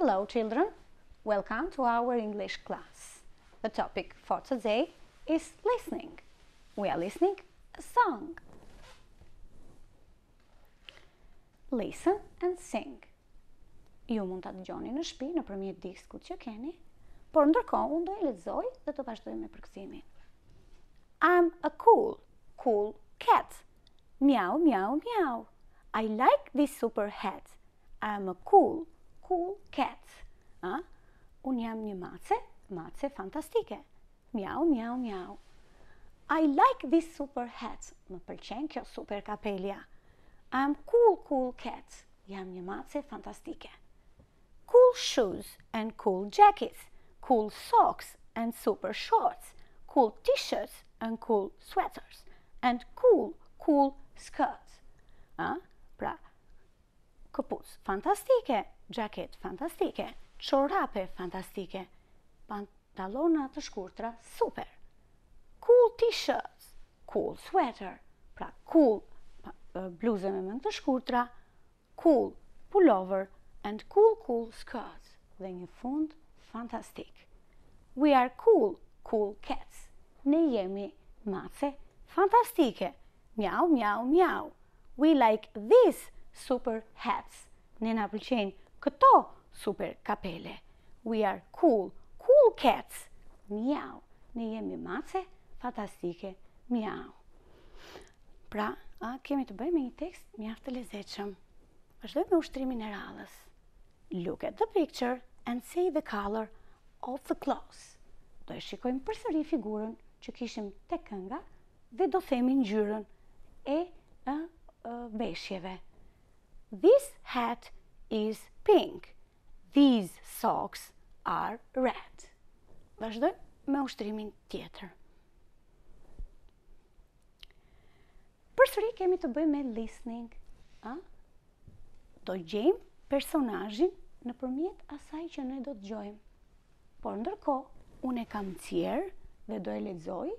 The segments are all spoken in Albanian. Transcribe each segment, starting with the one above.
Hello children, welcome to our English class. The topic for today is listening. We are listening a song. Listen and sing. Ju mund ta dëgjoni në shpi nëpërmjet diskut që keni, por ndërkohë unë do e lexoj dhe të vazhdoj me përkthimin. I'm a cool, cool cat. Mjau, mjau, mjau. I like this super hat. I am a cool, cool cat. A? Unë jam një mace, mace fantastike. Mjau, mjau, mjau. I like this super hat. Më pëlqen kjo super kapelja. I am cool, cool cat. Jam një mace fantastike. Cool shoes and cool jackets, cool socks and super shorts, cool t-shirts and cool sweaters, and cool, cool skirts. A? Pra, këpucë fantastike, gjaket fantastike, çorape fantastike, pantalona të shkurtra super. Cool t-shirts, cool sweater, pra cool bluze me mend të shkurtra, Cool pullover and cool cool skirts dhe një fund fantastik. We are cool cool cats. Ne jemi mace fantastike. Mjau mjau mjau. We like these super hats. Ne na pëlqejnë këto super kapele. We are cool cool cats. Mjau. Ne jemi mace fantastike. Mjau. Pra, a kemi të bëjmë me një tekst mjaft të lezetshëm. Vazhdojmë me ushtrimin e radhës. Look at the picture and say the color of the clothes. Do e shikojmë përsëri figurën që kishim tek kënga dhe do themi ngjyrën e veshjeve. This hat is pink. These socks are red. Vazhdojmë me ushtrimin tjetër. Përsëri kemi të bëjmë me listening. A? Do gjejmë personazhin nëpërmjet asaj që ne do dëgjojmë. Por ndërkohë, unë e kam nxjerrë dhe do e lexoj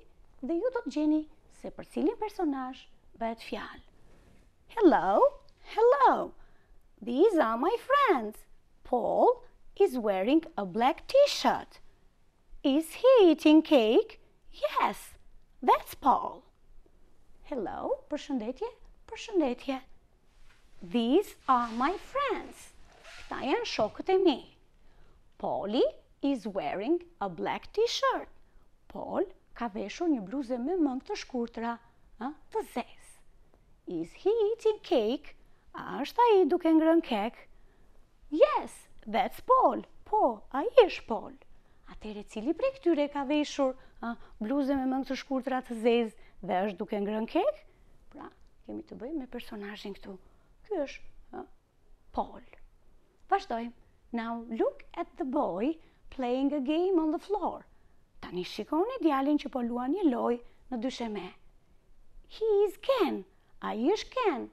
dhe ju do të gjeni se për cilin personazh bëhet fjalë. Hello, hello, these are my friends. Paul is wearing a black t-shirt. Is he eating cake? Yes, that's Paul. Hello, përshëndetje, përshëndetje. These are my friends. Këta janë shokët e mi. Paul is wearing a black t-shirt. Paul ka veshur një bluzë me mëngë të shkurtra, a, të zezë. Is he eating cake? A është ai duke ngrën kek? Yes, that's Paul. Po, ai është Paul. Atëherë cili prej këtyre ka veshur a, bluzë me mëngë të shkurtra të zezë dhe është duke ngrën kek? Pra, kemi të bëjmë me personazhin këtu. Ky është a, Paul. Vazhdojmë. Now look at the boy playing a game on the floor. Tani shikoni djalin që po luan një lojë në dysheme. He is Ken. Ai është Ken.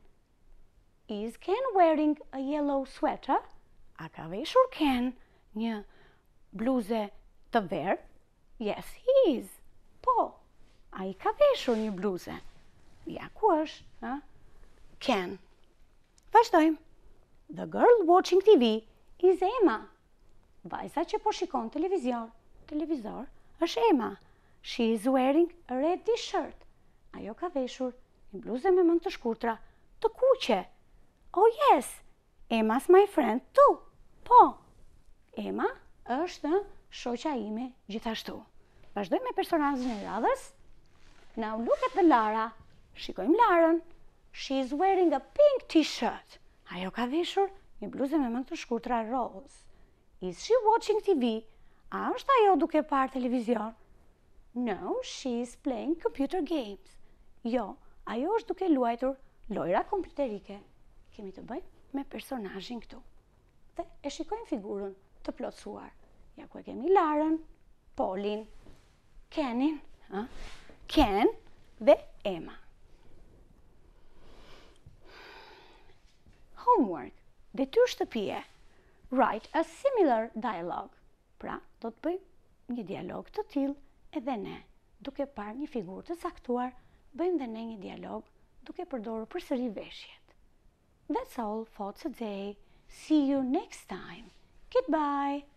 Is Ken wearing a yellow sweater? A ka veshur Ken një bluzë të verdhë? Yes, he is. Po, ai ka veshur një bluzë. Ja, ku është? Ha? Ken. Vazhdojmë. The girl watching TV is Emma. Vajza që po shikon televizion. Televizor është Emma. She is wearing a red t-shirt. Ajo ka veshur një bluzë me mëngë të shkurtra, të kuqe. Oh yes, Emma's my friend too. Po, Emma është shoqa ime gjithashtu. Vazhdojmë me personazhin e radhës. Now look at the Lara. Shikojmë Larën. She is wearing a pink t-shirt. Ajo ka veshur një bluzë me mëngë të shkurtra rozë. Is she watching TV? A është ajo duke parë televizion? No, she is playing computer games. Jo, ajo është duke luajtur lojra kompjuterike. Kemi të bëjmë me personazhin këtu. Dhe e shikojmë figurën të plotësuar. Ja ku e kemi Larën, Polin, Kenin, Ken dhe Emma. Homework, detyrë shtëpie. Write a similar dialogue, pra do të bëjmë një dialog të tillë edhe ne, duke parë një figurë të caktuar, bëjmë dhe ne një dialog duke përdorur përsëri veshjet. That's all for today, see you next time, goodbye!